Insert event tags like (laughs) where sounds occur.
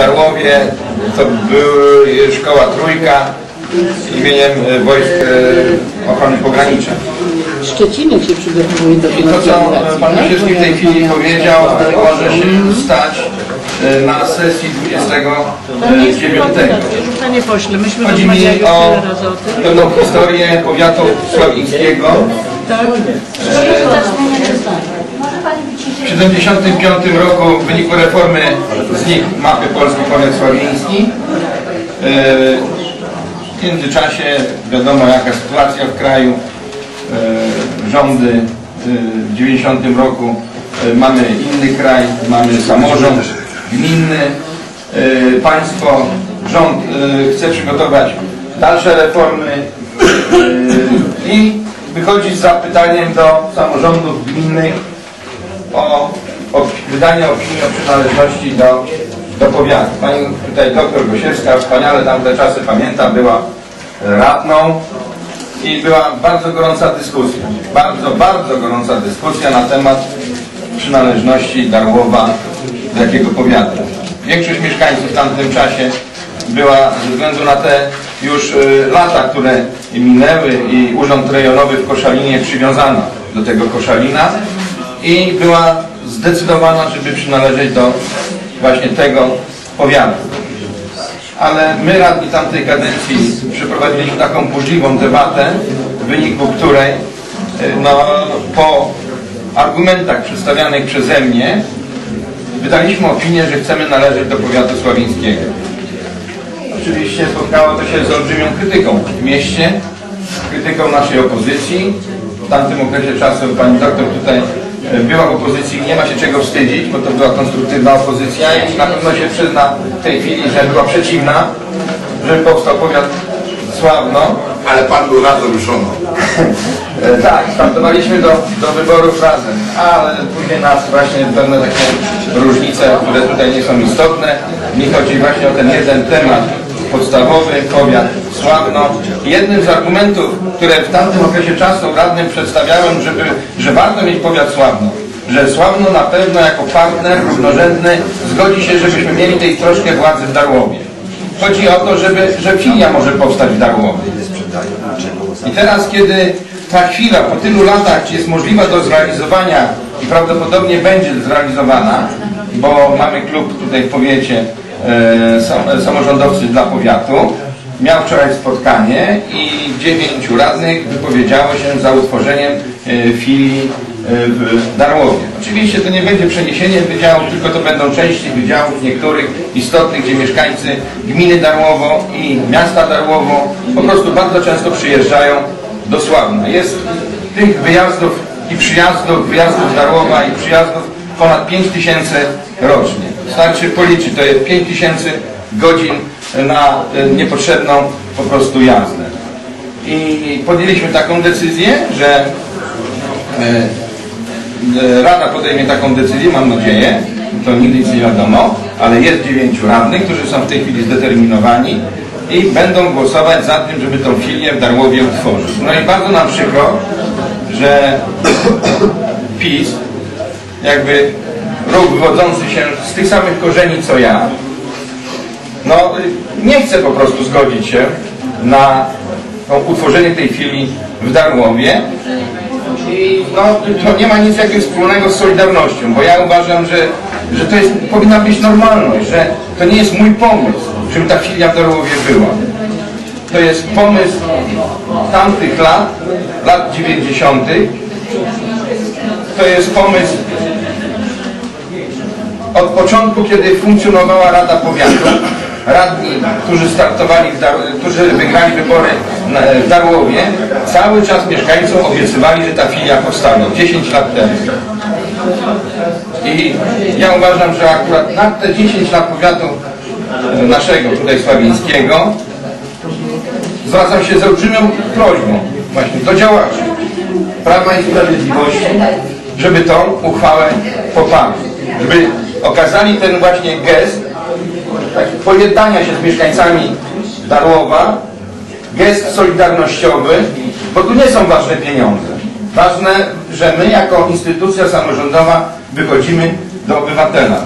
Darłowie to była szkoła Trójka imieniem e, Wojsk e, Ochrony Pogranicza. Szczecinek się przygotowuje do I to, co. Pan tak? Krzyżewski w tej chwili powiedział, może się stać e, na sesji 29. Panie pośle, myśmy Chodzi mi rozmawiali o pewną historię powiatu sławińskiego. Tak. W 1975 roku w wyniku reformy znikł mapy Polski powiat sławiński. E, W międzyczasie wiadomo jaka sytuacja w kraju. E, Rządy e, w 90 roku mamy inny kraj, mamy samorząd gminny. Państwo, rząd chce przygotować dalsze reformy i wychodzi z zapytaniem do samorządów gminnych o, o wydanie opinii o przynależności do, do powiatu. Pani tutaj doktor Gosiewska wspaniale tamte czasy pamięta, była radną i była bardzo gorąca dyskusja. Bardzo, bardzo gorąca dyskusja na temat przynależności Darłowa do jakiego powiatu. Większość mieszkańców w tamtym czasie była ze względu na te już y, lata, które minęły i urząd rejonowy w Koszalinie przywiązano do tego Koszalina i była zdecydowana, żeby przynależeć do właśnie tego powiatu. Ale my radni tamtej kadencji przeprowadziliśmy taką burzliwą debatę, w wyniku której y, no, po argumentach przedstawianych przeze mnie wydaliśmy opinię, że chcemy należeć do powiatu sławińskiego. Oczywiście spotkało to się z olbrzymią krytyką w mieście, krytyką naszej opozycji. W tamtym okresie czasu pani doktor tutaj e, była w opozycji, nie ma się czego wstydzić, bo to była konstruktywna opozycja i na pewno się przyzna w tej chwili, że była przeciwna, żeby powstał powiat Sławno. Ale pan był razem żoną. (laughs) E, Tak, startowaliśmy do, do wyborów razem, ale później nas właśnie pewne takie różnice, które tutaj nie są istotne. Mi chodzi właśnie o ten jeden temat podstawowy, powiat Sławno. Jednym z argumentów, które w tamtym okresie czasu radnym przedstawiałem, żeby, że warto mieć powiat Sławno, że Sławno na pewno jako partner równorzędny zgodzi się, żebyśmy mieli tej troszkę władzy w Darłowie. Chodzi o to, żeby, że filia może powstać w Darłowie. I teraz, kiedy ta chwila po tylu latach jest możliwa do zrealizowania i prawdopodobnie będzie zrealizowana, bo mamy klub tutaj w powiecie e, sam, samorządowcy dla powiatu, miał wczoraj spotkanie i dziewięciu radnych wypowiedziało się za utworzeniem e, filii e, w Darłowie. Oczywiście to nie będzie przeniesienie wydziałów, tylko to będą części wydziałów niektórych istotnych, gdzie mieszkańcy gminy Darłowo i miasta Darłowo po prostu bardzo często przyjeżdżają do Sławna. Jest tych wyjazdów i przyjazdów, wyjazdów z Darłowa i przyjazdów ponad 5 tysięcy rocznie. Starczy policzyć, to jest 5 tysięcy godzin na e, niepotrzebną po prostu jazdę. I podjęliśmy taką decyzję, że e, e, Rada podejmie taką decyzję, mam nadzieję, to nigdy nic nie wiadomo, ale jest dziewięciu radnych, którzy są w tej chwili zdeterminowani i będą głosować za tym, żeby tą filię w Darłowie utworzyć. No i bardzo nam przykro, że PiS, jakby ruch wywodzący się z tych samych korzeni co ja, no nie chce po prostu zgodzić się na to utworzenie tej filii w Darłowie i no, to nie ma nic jakiegoś wspólnego z Solidarnością, bo ja uważam, że, że to jest, powinna być normalność, że to nie jest mój pomysł, żeby ta filia w Darłowie była. To jest pomysł tamtych lat, lat 90. To jest pomysł od początku, kiedy funkcjonowała Rada Powiatu, radni, którzy startowali, w Dar którzy wygrali wybory w Darłowie, cały czas mieszkańcom obiecywali, że ta filia powstanie 10 lat temu. I ja uważam, że akurat na te 10 lat powiatu naszego tutaj sławińskiego zwracam się z olbrzymią prośbą właśnie do działaczy Prawa i Sprawiedliwości, żeby tą uchwałę poparli. Żeby okazali ten właśnie gest pojednania się z mieszkańcami Darłowa, gest solidarnościowy, bo tu nie są ważne pieniądze. Ważne, że my jako instytucja samorządowa wychodzimy do obywatela,